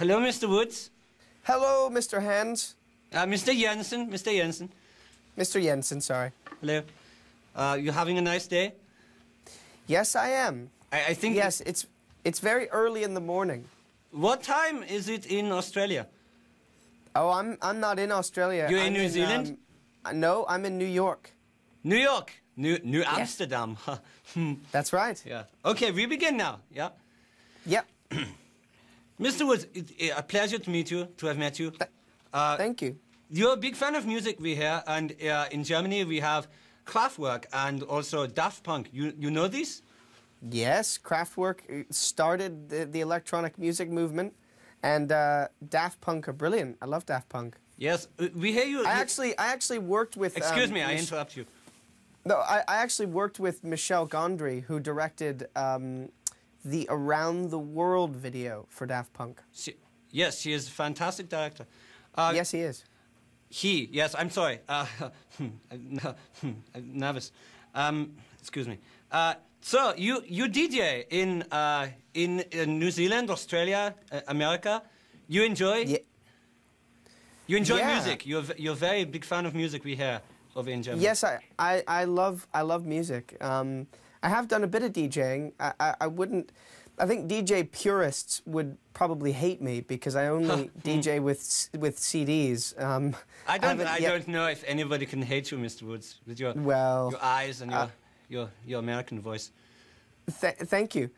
Hello, Mr. Woods. Hello, Mr. Hans. Uh, Mr. Jensen. Mr. Jensen. Mr. Jensen, sorry. Hello. Uh, you having a nice day? Yes, I am. I, I think. Yes, it's it's very early in the morning. What time is it in Australia? Oh, I'm I'm not in Australia. You're in I'm New Zealand? um, uh, no, I'm in New York. New York. New New Amsterdam. Hmm. That's right. yeah. Okay, we begin now. Yeah. Yep. Mr. Woods, it, it, a pleasure to meet you, to have met you. Uh, Thank you. You're a big fan of music, we hear, and uh, in Germany we have Kraftwerk and also Daft Punk. You, you know this? Yes, Kraftwerk uh, started the, the electronic music movement, and uh, Daft Punk are brilliant. I love Daft Punk. Yes, uh, we hear you. I actually I actually worked with. Excuse um, me, I interrupt you. No, I, I actually worked with Michel Gondry, who directed um, the Around the World video for Daft Punk. She, yes, he is a fantastic director. Uh, yes, he is. He, yes, I'm sorry. Uh, I'm nervous. Um, excuse me. Uh, so, you, you DJ in, uh, in, in New Zealand, Australia, uh, America. You enjoy? Yeah. You enjoy Yeah. music. You're, you're a very big fan of music, we hear, over in Germany. Yes, I, I, I love I love music. Um, I have done a bit of DJing. I, I, I wouldn't. I think DJ purists would probably hate me because I only DJ with with CDs. Um, I don't, I yet- don't know if anybody can hate you, Mr. Woods, with your, Well, your eyes and your, uh, your, your American voice. Th- thank you.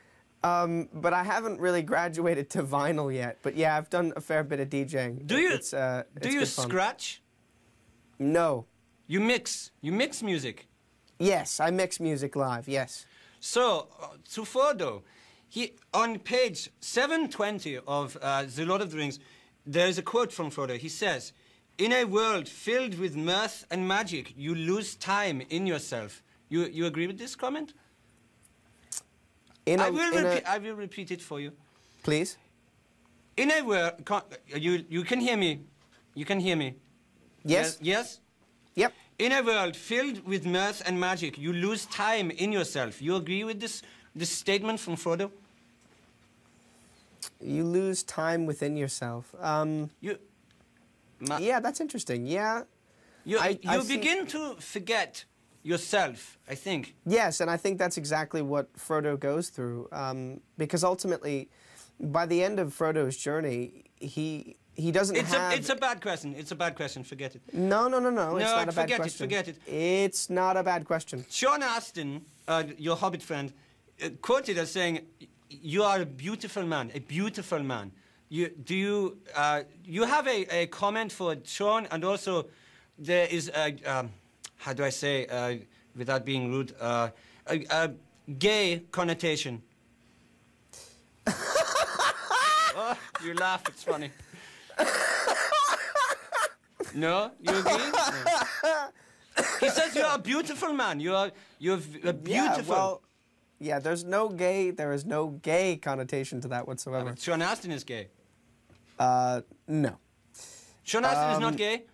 Um, but I haven't really graduated to vinyl yet. But yeah, I've done a fair bit of DJing. Do you, It's, uh, do it's you scratch? No. You mix. You mix music. Yes, I mix music live. Yes. So, uh, to Frodo, he, on page 720 of uh, The Lord of the Rings, there is a quote from Frodo. He says, In a world filled with mirth and magic, you lose time in yourself. You, you agree with this comment? In I a- will, a- I will repeat it for you. please. In a world, you, you can hear me. You can hear me. Yes. Yes? Yep. In a world filled with mirth and magic, you lose time in yourself. You agree with this, this statement from Frodo? You lose time within yourself. Um, You, yeah, that's interesting. Yeah. you, I- you I begin to forget yourself, I think. Yes, and I think that's exactly what Frodo goes through. Um, because ultimately, by the end of Frodo's journey, he he doesn't It's have. a, it's a bad question. It's a bad question. Forget it. no, no, no, no. It's No, not a bad forget it, forget it. It's not a bad question. Sean Astin, uh, your Hobbit friend, uh, quoted as saying, "You are a beautiful man, a beautiful man." You, do you uh, you have a, a comment for Sean, and also there is a um, how do I say uh, without being rude uh, a, a gay connotation. oh, you laugh. It's funny. No, you agree? No. He says you're a beautiful man. You are you're a beautiful. Yeah, well, yeah. There's no gay. There is no gay connotation to that whatsoever. Sean Astin is gay. Uh, no, Sean Astin is not Um, gay.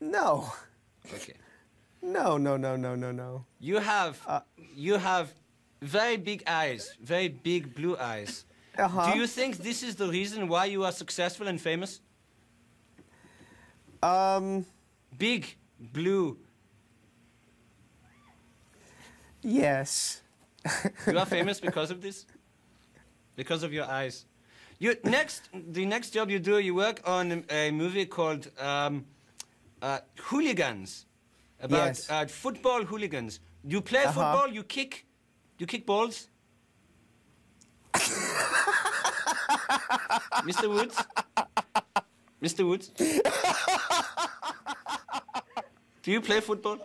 no, Okay. no, no, no, no, no, no. You have Uh, you have very big eyes, very big blue eyes. Uh-huh. Do you think this is the reason why you are successful and famous? Um, Big blue. yes. You are famous because of this. Because of your eyes. You next the next job you do, you work on a movie called um, uh, Hooligans, about Yes. uh, football hooligans. You play Uh-huh. football. You kick. You kick balls. Mr. Woods. Mr. Woods. Do you play football?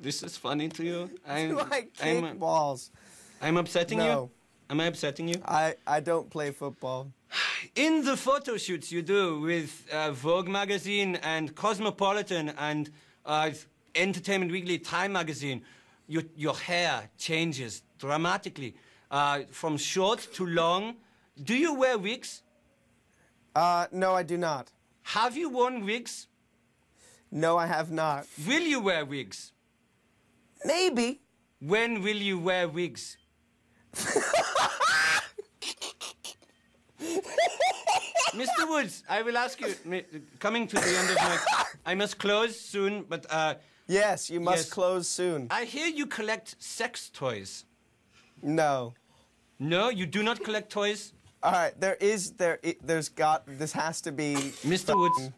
this is funny to you. I'm, Do I kick I'm, balls? I'm upsetting you. No. Am I upsetting you? I, I don't play football. In the photo shoots you do with uh, Vogue magazine and Cosmopolitan and uh, Entertainment Weekly, Time magazine, your, your hair changes dramatically uh, from short to long. Do you wear wigs? Uh, no, I do not. Have you worn wigs? No, I have not. Will you wear wigs? Maybe. When will you wear wigs? Mr. Woods, I will ask you, coming to the end of my... I must close soon, but... Uh, yes, you must yes. close soon. I hear you collect sex toys. No. No, you do not collect toys? All right, there is there. there's got. This has to be. Mr. Woods.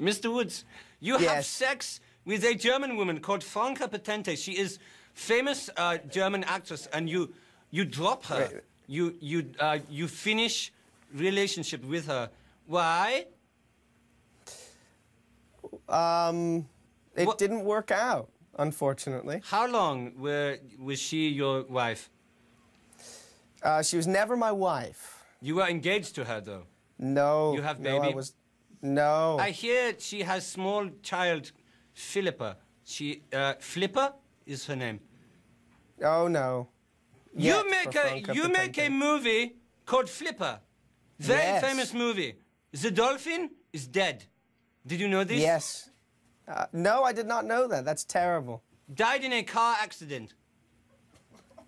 Mr. Woods, you have sex with a German woman called Franka Potente. She is famous uh, German actress, and you you drop her. Wait. You you uh, you finish relationship with her. Why? Um, it What- didn't work out, unfortunately. How long were was she your wife? Uh, she was never my wife. You were engaged to her though. No. You have no, I baby? was. No. I hear she has small child, Philippa. She uh, Flipper is her name. oh no. You make a you make a movie called Flipper. Very Yes. famous movie. The dolphin is dead. Did you know this? Yes. Uh, no, I did not know that. That's terrible. Died in a car accident.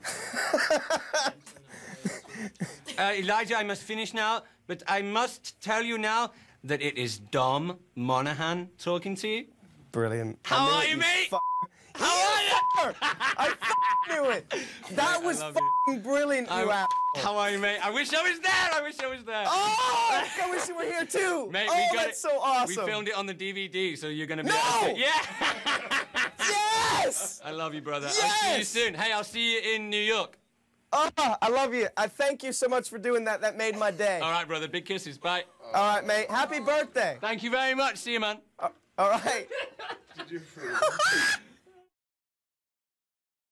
uh, Elijah, I must finish now, but I must tell you now that it is Dom Monaghan talking to you. Brilliant. How are you, mate? How are you? I f- knew it. That was love you. f- brilliant, you I-. How are you, mate? I wish I was there. I wish I was there. Oh, I wish you were here too. Mate, oh, we got that's it. so awesome. We filmed it on the DVD, so you're gonna be. No! Yeah. Yes. I love you, brother. I'll see you soon. Hey, I'll see you in New York. Oh, I love you. I thank you so much for doing that. That made my day. All right, brother. Big kisses. Bye. All right, mate. Happy birthday. Thank you very much. See you, man. Uh, all right. Did you